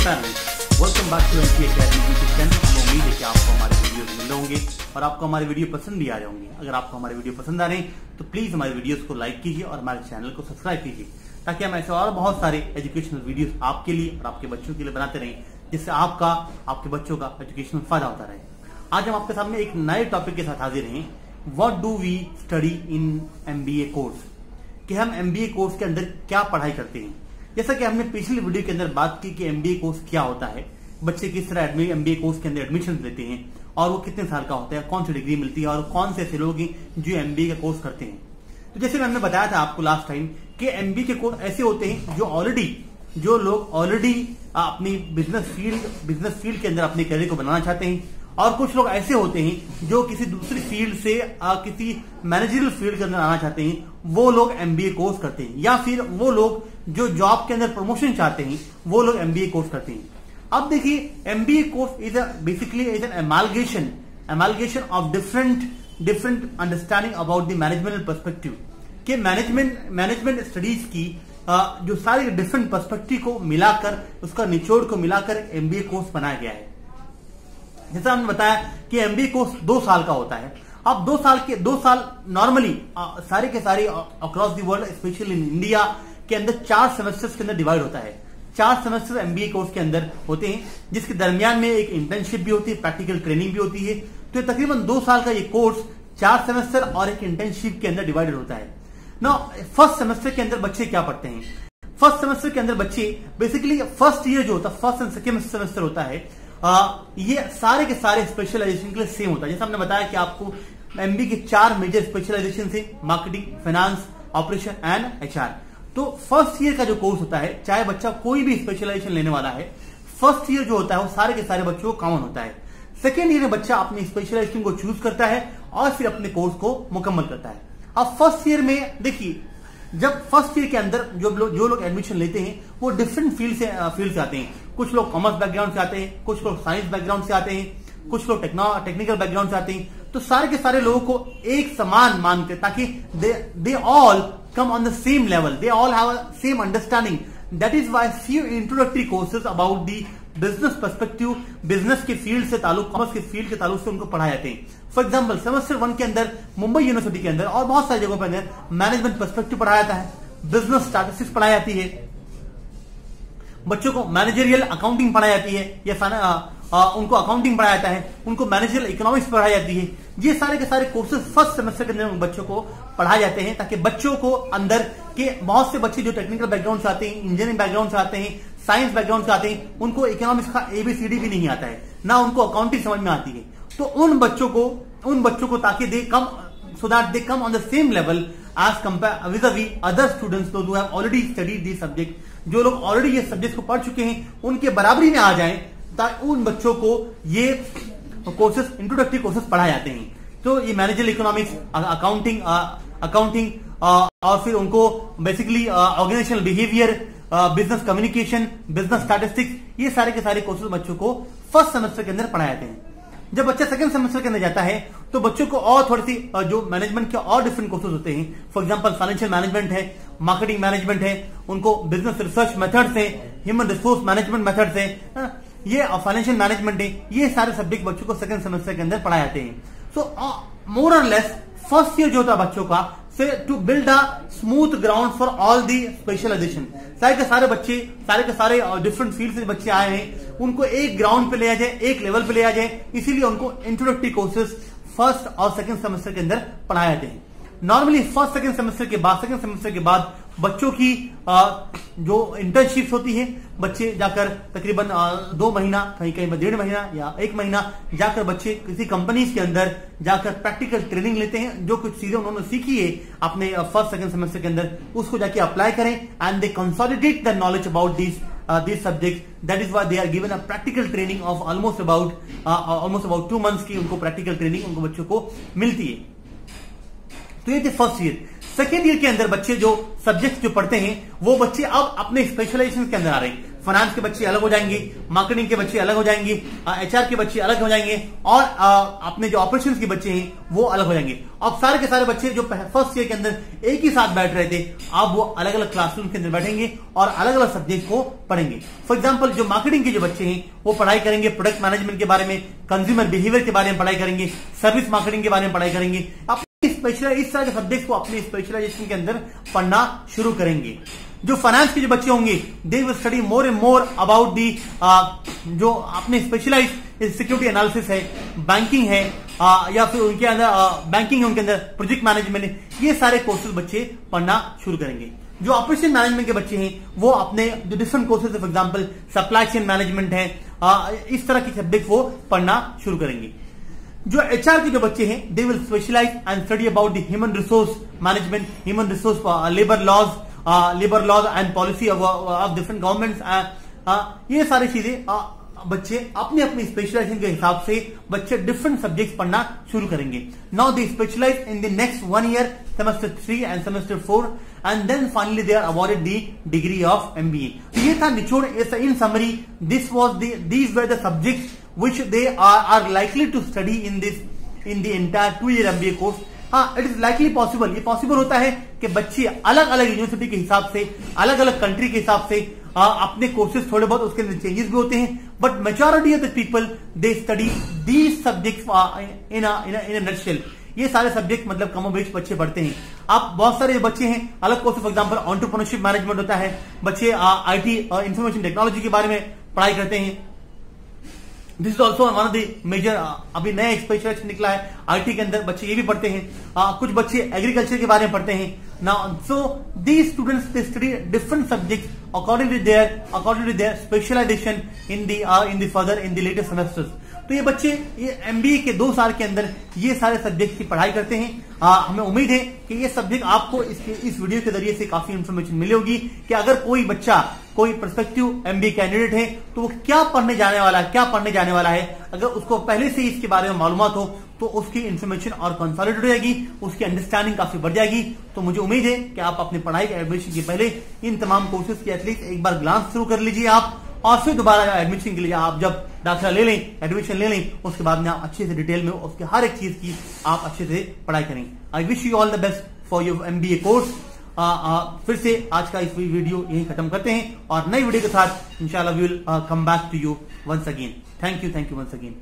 Parents welcome back to NP academy YouTube channel हमें उम्मीद है कि आपको हमारे वीडियोस मिल होंगे और आपको हमारे वीडियो पसंद भी आ रहे होंगे। अगर आपको हमारे वीडियो पसंद आ रहे हैं तो प्लीज़ हमारे वीडियोस को लाइक कीजिए और हमारे चैनल को सब्सक्राइब कीजिए, ताकि हम ऐसे और बहुत सारे एजुकेशनल वीडियोस आपके लिए और आपके बच्चों के लिए बनाते रहें, जिससे आपका, आपके बच्चों का एजुकेशनल फ़ायदा होता रहे। आज हम आपके सामने एक नए टॉपिक के साथ हाजिर हैं। What do we study in MBA course कि हम एमबीए कोर्स के अंदर क्या पढ़ाई करते हैं? जैसा कि हमने पिछली वीडियो के अंदर बात की कि एमबीए कोर्स क्या होता है, बच्चे किस तरह एमबीए कोर्स के अंदर एडमिशन लेते हैं, और वो कितने साल का होता है, कौन सी डिग्री मिलती है, और कौन से ऐसे लोग हैं जो एमबीए का कोर्स करते हैं। तो जैसे मैंने बताया था आपको लास्ट टाइम कि एमबीए के कोर्स ऐसे होते हैं जो ऑलरेडी जो लोग ऑलरेडी अपनी बिज़नेस फ़ील्ड बिज़नेस फ़ील्ड के अंदर अपने करियर को बनाना चाहते हैं और कुछ लोग ऐसे होते हैं जो किसी दूसरी फ़ील्ड से आ, किसी मैनेजरियल फ़ील्ड के अंदर आना चाहते हैं वो लोग एमबीए कोर्स करते हैं। या फिर वो लोग जो जॉब के अंदर प्रमोशन चाहते हैं वो लोग एमबीए कोर्स करते हैं। अब देखिए MBA course is basically is an amalgamation amalgamation of different different understanding about the management perspective के मैनेजमेंट मैनेजमेंट स्टडीज़ की जो सारी डिफरेंट पर्सपेक्टिव को मिलाकर उसका निचोड़ को मिलाकर एमबीए कोर्स बनाया गया है। जैसा हमने बताया कि एमबीए कोर्स दो साल का होता है। अब दो साल के, दो साल नॉर्मली सारे के सारे across the world specially in India के अंदर चार सेमेस्टर्स के अंदर डिवाइड होता है। चार सेमेस्टर एमबीए कोर्स के अंदर होते हैं, जिसके दरमियान में एक इंटर्नशिप भी होती है प्रैक्टिकल ट्रेनिंग भी होती है। तो तकरीबन दो साल का ये कोर्स चार सेमेस्टर और एक इंटर्नशिप के अंदर डिवाइडेड होता है। ना फ़र्स्ट सेमेस्टर के अंदर बच्चे क्या पढ़ते हैं? फ़र्स्ट सेमेस्टर के अंदर बच्चे बेसिकली फ़र्स्ट ईयर जो होता है फ़र्स्ट एंड सेकेंड सेमेस्टर होता है आ, ये सारे के सारे स्पेशलाइजेशन के लिए सेम होता है। जैसे हमने बताया कि आपको एमबी के चार मेजर स्पेशलाइजेशन थे marketing finance operation and HR तो फ़र्स्ट ईयर का जो कोर्स होता है चाहे बच्चा कोई भी स्पेशलाइजेशन लेने वाला है फ़र्स्ट ईयर जो होता है वो सारे के सारे बच्चों को कॉमन होता है। सेकेंड ईयर में बच्चा अपनी स्पेशलाइजेशन को चूज़ करता है और फिर अपने कोर्स को मुकम्मल करता है। अब फ़र्स्ट ईयर में देखिए जब फ़र्स्ट ईयर के अंदर जो लोग जो लोग एडमिशन लेते हैं वो डिफरेंट फ़ील्ड से फ़ील्ड से आते हैं। कुछ लोग कॉमर्स बैकग्राउंड से आते हैं, कुछ लोग साइंस बैकग्राउंड से आते हैं, कुछ लोग टेक्निकल बैकग्राउंड से आते हैं। तो सारे के सारे लोगों को एक समान मानते ताकि they all come on the same level they all have same understanding that is why few introductory courses about the business perspective business के फ़ील्ड से ताल्लुक कॉमर्स के फ़ील्ड के ताल्लुक से उनको पढ़ाए जाते हैं। फॉर एग्ज़ाम्पल सेमेस्टर वन के अंदर मुंबई यूनिवर्सिटी के अंदर और बहुत सारी जगहों पर अंदर मैनेजमेंट पर्सपेक्टिव पढ़ाया जाता है बिज़नेस स्टैटिस्टिक्स पढ़ाई जाती है। बच्चों को मैनेजरियल अकाउंटिंग पढ़ाई जाती है या आ, उनको अकाउंटिंग पढ़ाया जाता है उनको मैनेजरियल इकोनॉमिक्स पढ़ाई जाती है। ये सारे के सारे कोर्सेज फ़र्स्ट सेमेस्टर के अंदर बच्चों को पढ़ाए जाते हैं ताकि बच्चों को अंदर के बहुत से बच्चे जो टेक्निकल बैकग्राउंड से आते हैं इंजीनियरिंग बैकग्राउंड से आते हैं साइंस बैकग्राउंड से आते हैं उनको इकोनॉमिक्स का एबीसीडी भी नहीं आता है ना उनको अकाउंटिंग समझ में आती है। तो उन बच्चों को उन बच्चों को ताकि they come so that they come on the same level as compare with we other students already studied the subject जो लोग ऑलरेडी ये सब्जेक्ट को पढ़ चुके हैं, उनके बराबरी में आ जाए ताकि उन बच्चों को ये कोर्सेस इंट्रोडक्टरी कोर्सेस पढ़ाए जाते हैं। तो ये मैनेजर इकोनॉमिक्स अकाउंटिंग अकाउंटिंग और फिर उनको basically organizational behaviour business communication business statistics ये सारे के सारे कोर्सेज बच्चों को फ़र्स्ट सेमेस्टर के अंदर पढ़ाए जाते हैं। जब बच्चा सेकंड सेमेस्टर के अंदर जाता है तो बच्चों को और थोड़ी सी जो मैनेजमेंट के और डिफरेंट कोर्सेज होते हैं फॉर एग्जांपल फाइनेंशियल मैनेजमेंट है मार्केटिंग मैनेजमेंट है, उनको बिज़नेस रिसर्च मेथड्स है ह्यूमन रिसोर्स मैनेजमेंट मेथड्स है ये फाइनेंशियल मैनेजमेंट है, ये सारे सब्जेक्ट बच्चों को सेकंड सेमेस्टर के अंदर पढ़ाए जाते हैं। सो मोर और लेस फ़र्स्ट ईयर जो होता है बच्चों का to build a smooth ground for all the specialization सारे के सारे बच्चे, सारे के सारे डिफरेंट फ़ील्ड से बच्चे आए हैं, उनको एक ग्राउंड पे ले आ जाए, एक लेवल पे ले आ जाए, इसीलिए उनको इंट्रोडक्टरी कोर्सेज फ़र्स्ट और सेकंड सेमेस्टर के अंदर पढ़ाए जाते हैं। नॉर्मली फ़र्स्ट, सेकंड सेमेस्टर के बाद, सेकंड सेमेस्टर के बाद बच्चों की जो इंटर्नशिप होती है, बच्चे जाकर तकरीबन दो महीना, कहीं कहीं डेढ़ महीना या एक महीना जाकर बच्चे किसी कंपनीज़ के अंदर जाकर प्रैक्टिकल ट्रेनिंग लेते हैं, जो कुछ चीज़ें उन्होंने सीखी है अपने फ़र्स्ट सेकंड सेमेस्टर के अंदर, उसको जाके अप्लाई करें and they consolidate the knowledge about this this subject that is why they are given a practical training of almost about almost about two months की उनको प्रैक्टिकल ट्रेनिंग उनको बच्चों को मिलती है. तो ये थे फ़र्स्ट ईयर सेकेंड ईयर के अंदर बच्चे जो सब्जेक्ट जो पढ़ते हैं, वो बच्चे अब अपने स्पेशलाइजेशन के अंदर आ रहे हैं. फाइनेंस के बच्चे अलग हो जाएँगे मार्केटिंग के बच्चे अलग हो जाएँगे एचआर के बच्चे अलग हो जाएँगे और अपने जो ऑपरेशन के बच्चे हैं, वो अलग हो जाएँगे। अब सारे के सारे बच्चे जो फ़र्स्ट ईयर के अंदर एक ही साथ बैठ रहे थे, अब वो अलग अलग क्लासरूम के अंदर बैठेंगे और अलग अलग सब्जेक्ट को पढ़ेंगे। फॉर एग्ज़ाम्पल जो मार्केटिंग के जो बच्चे हैं, वो पढ़ाई करेंगे प्रोडक्ट मैनेजमेंट के बारे में कंज्यूमर बिहेवियर के बारे में पढ़ाई करेंगे सर्विस मार्केटिंग के बारे में पढ़ाई करेंगे। अपने स्पेशल इस तरह के सब्जेक्ट को अपने स्पेशलाइजेशन के अंदर पढ़ना शुरू करेंगे। जो फाइनेंस के जो बच्चे होंगे they will study more and more about the जो अपने स्पेशलाइज सिक्योरिटी एनालिसिस है बैंकिंग है आ, या फिर उनके अंदर बैंकिंग है उनके अंदर प्रोजेक्ट मैनेजमेंट ये सारे कोर्सेज बच्चे पढ़ना शुरू करेंगे। जो ऑपरेशन मैनेजमेंट के बच्चे हैं वो अपने जो different courses for example supply chain management है आ, इस तरह के सब्जेक्ट वो पढ़ना शुरू करेंगे। जो एचआर के जो बच्चे हैं they will specialize and study about the human resource management human resource labour laws labour laws and policy of different government ये सारी चीज़ें बच्चे अपने अपने स्पेशलाइजेशन के हिसाब से बच्चे डिफरेंट सब्जेक्ट पढ़ना शुरू करेंगे। Now they specialize in the next one year semester three and semester four and then finally they are awarded the degree of MBA तो ये था निचोड़ in summary this was these were the subject which they are, are likely to study in this in the entire two year MBA course. हाँ it is likely possible ये possible होता है कि बच्चे अलग अलग यूनिवर्सिटी के हिसाब से अलग अलग कंट्री के हिसाब से आ, अपने कोर्सेज थोड़े बहुत उसके अंदर चेंजेस भी होते हैं but majority of the people they study these subject in in nutshell ये सारे सब्जेक्ट मतलब कमो बेच बच्चे पढ़ते हैं। आप बहुत सारे बच्चे हैं अलग course for example entrepreneurship management होता है बच्चे आई आईटी इंफॉर्मेशन टेक्नोलॉजी के बारे में पढ़ाई करते हैं this is also one of the major अभी नया स्पेशलाइजेशन निकला है आईटी के अंदर बच्चे ये भी पढ़ते हैं uh, कुछ बच्चे एग्रीकल्चर के बारे में पढ़ते हैं। Now so the students they study different subject according to their according to their specialization in the in the further in the latest semesters तो ये बच्चे ये एमबीए के दो साल के अंदर ये सारे सब्जेक्ट की पढ़ाई करते हैं। आ, हमें उम्मीद है कि ये सब्जेक्ट आपको इसके इस वीडियो के ज़रिए से काफ़ी इन्फॉर्मेशन मिली होगी कि अगर कोई बच्चा कोई परस्पेक्टिव एमबीए कैंडिडेट है तो वो क्या पढ़ने जाने वाला है क्या पढ़ने जाने वाला है? अगर उसको पहले से इसके बारे में मालूम हो तो उसकी इन्फॉर्मेशन और कंसोलिडेट हो जाएगी, उसकी अंडरस्टैंडिंग काफ़ी बढ़ जाएगी। तो मुझे उम्मीद है कि आप अपनी पढ़ाई के एडमिशन के पहले इन तमाम कोर्सेज की एटलीस्ट एक बार ग्लांस थ्रू कर लीजिए आप, और फिर दोबारा एडमिशन के लिए आप जब दाखिला ले लें एडमिशन ले लें, उसके बाद में आप अच्छे से डिटेल में उसके हर एक चीज़ की आप अच्छे से पढ़ाई करें I wish you all the best for your MBA course फिर से आज का इस वीडियो यही खत्म करते हैं और नई वीडियो के साथ, इंशाल्लाह we will come back to you once again thank you thank you once again